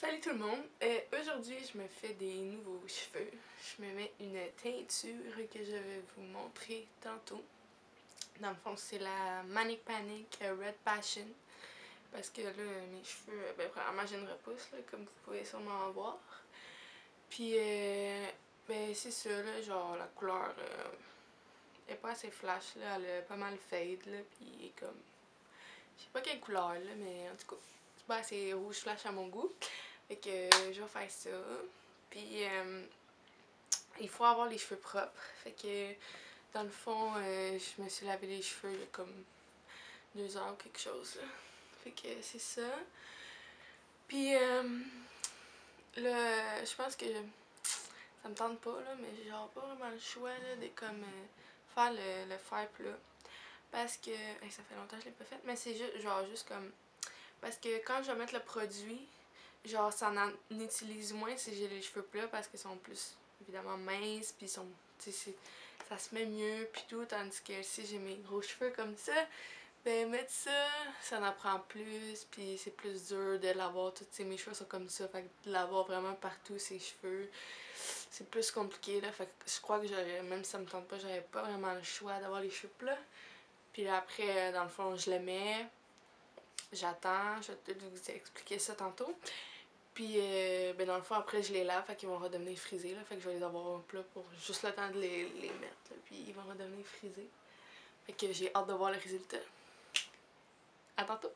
Salut tout le monde! Euh, Aujourd'hui, je me fais des nouveaux cheveux. Je me mets une teinture que je vais vous montrer tantôt. Dans le fond, c'est la Manic Panic Red Passion. Parce que là, mes cheveux, ben, premièrement, j'ai une repousse, là, comme vous pouvez sûrement voir. Puis, euh, ben, c'est ça, là, genre, la couleur euh, est pas assez flash, là, elle est pas mal fade, là, puis comme... Je sais pas quelle couleur, là, mais en tout cas, c'est pas assez rouge flash à mon goût. Fait que euh, je vais faire ça. Puis euh, il faut avoir les cheveux propres. Fait que dans le fond, euh, je me suis lavé les cheveux il y a comme deux heures ou quelque chose. Fait que c'est ça. Puis là, je pense que ça me tente pas là, mais j'ai genre pas vraiment le choix là, de comme faire le, le faire plat. Parce que. ça fait longtemps que je l'ai pas fait, mais c'est juste genre juste comme. Parce que quand je vais mettre le produit, genre ça en utilise moins si j'ai les cheveux plats parce qu'ils sont plus évidemment minces puis sont ça se met mieux puis tout tandis que si j'ai mes gros cheveux comme ça ben mettre ça ça en prend plus puis c'est plus dur de l'avoir tous mes cheveux sont comme ça fait que de l'avoir vraiment partout ses cheveux c'est plus compliqué là fait que je crois que j'aurais même si ça me tente pas j'aurais pas vraiment le choix d'avoir les cheveux plats. Puis après dans le fond je les mets j'attends je vais peut-être vous expliquer ça tantôt puis, euh, ben dans le fond, après, je les lave, fait qu'ils vont redevenir frisés, là. Fait que je vais les avoir un plat pour juste le temps de les, les mettre, Puis, ils vont redevenir frisés. Fait que j'ai hâte de voir le résultat. À tantôt!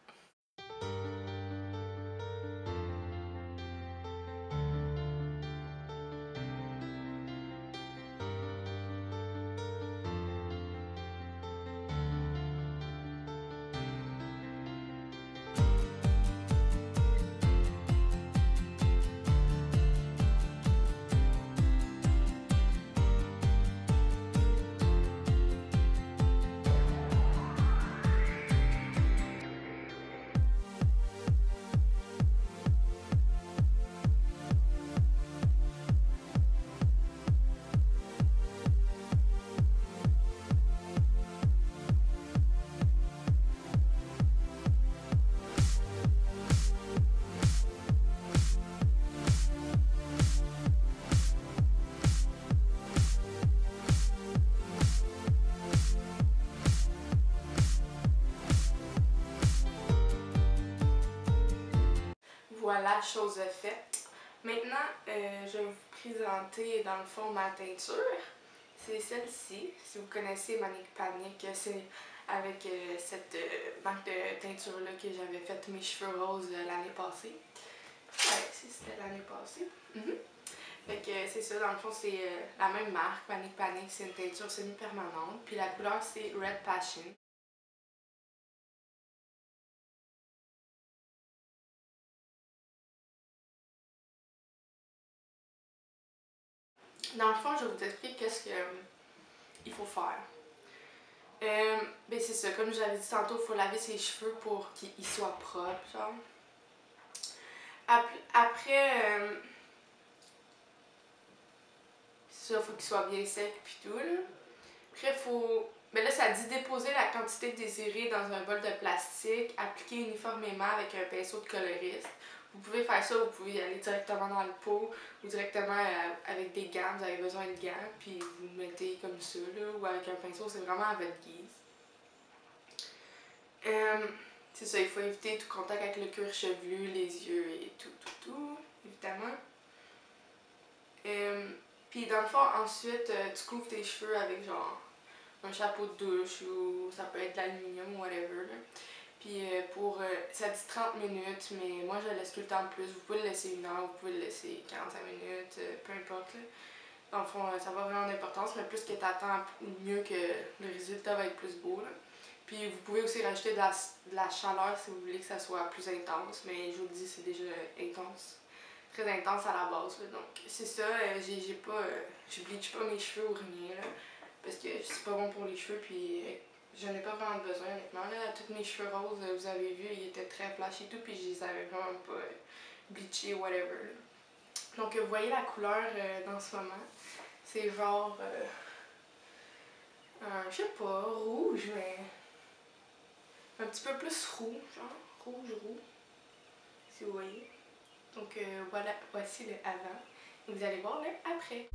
Chose faite. Maintenant, euh, je vais vous présenter dans le fond ma teinture. C'est celle-ci. Si vous connaissez Manic Panic, c'est avec euh, cette euh, marque de teinture-là que j'avais fait mes cheveux roses l'année passée. Ouais, c'était l'année passée. Mhm. Fait que c'est ça, dans le fond, c'est la même marque, Manic Panic, c'est une teinture semi-permanente. Puis la couleur, c'est Red Passion. Dans le fond, je vais vous expliquer qu'est-ce qu'il euh, faut faire. Euh, ben c'est ça, comme j'avais dit tantôt, il faut laver ses cheveux pour qu'ils soient propres, genre. Après, euh, ça, il faut qu'ils soient bien secs puis tout, là. Après, faut... Mais ben là, ça dit déposer la quantité désirée dans un bol de plastique, appliquer uniformément avec un pinceau de coloriste. Vous pouvez faire ça, vous pouvez aller directement dans le pot ou directement euh, avec des gants, vous avez besoin de gants, puis vous mettez comme ça, là, ou avec un pinceau, c'est vraiment à votre guise. Euh, c'est ça, il faut éviter tout contact avec le cuir chevelu, les yeux et tout, tout, tout, évidemment. Euh, puis dans le fond, ensuite, tu couvres tes cheveux avec genre un chapeau de douche ou ça peut être de l'aluminium ou whatever. Puis euh, pour, euh, ça dit 30 minutes, mais moi je laisse tout le temps plus. Vous pouvez le laisser une heure, vous pouvez le laisser 45 minutes, euh, peu importe. Là. Dans le fond, ça va vraiment d'importance, mais plus que tu attends, mieux que le résultat va être plus beau. Là. Puis vous pouvez aussi rajouter de la, chaleur si vous voulez que ça soit plus intense, mais je vous le dis, c'est déjà intense. Très intense à la base. Donc c'est ça, j'ai pas, je bleach pas mes cheveux ou rien, là, parce que c'est pas bon pour les cheveux, puis J'en ai pas vraiment besoin, honnêtement. Là, tous mes cheveux roses, vous avez vu, ils étaient très flash et tout, puis je les avais vraiment pas euh, bleachés, whatever. Donc, vous voyez la couleur euh, dans ce moment. C'est genre, euh, je sais pas, rouge, mais un petit peu plus roux, genre, rouge, roux, si vous voyez. Donc, voilà, voici le avant. Vous allez voir le après.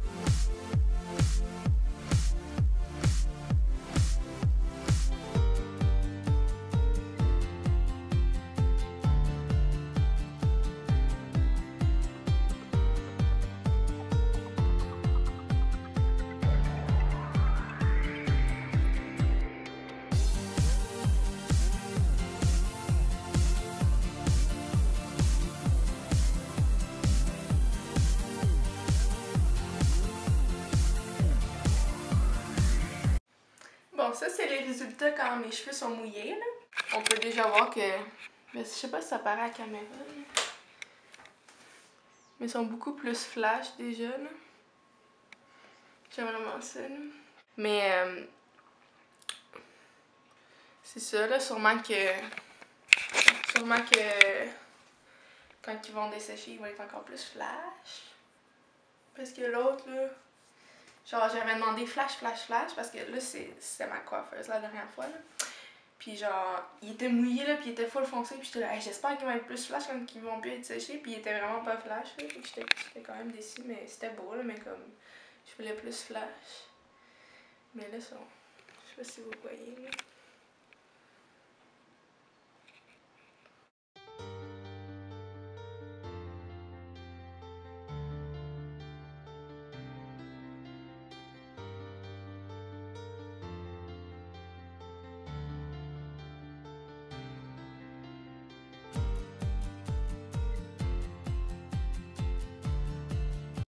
Bon, ça, c'est les résultats quand mes cheveux sont mouillés. Là. On peut déjà voir que... Mais je sais pas si ça paraît à la caméra. Mais ils sont beaucoup plus flash déjà. J'aime vraiment ça. Mais... Euh, c'est ça, là. Sûrement que... Sûrement que... Quand ils vont dessécher, ils vont être encore plus flash. Parce que l'autre, là... Genre, j'avais demandé flash, flash, flash, parce que là, c'était ma coiffeuse la dernière fois, là. Puis genre, il était mouillé, là, puis il était full foncé, puis j'étais là, j'espère qu'il va être plus flash quand ils vont plus être séchés, puis il était vraiment pas flash, j'étais quand même déçue, mais c'était beau, là, mais comme, je voulais plus flash. Mais là, ça, je sais pas si vous voyez, là.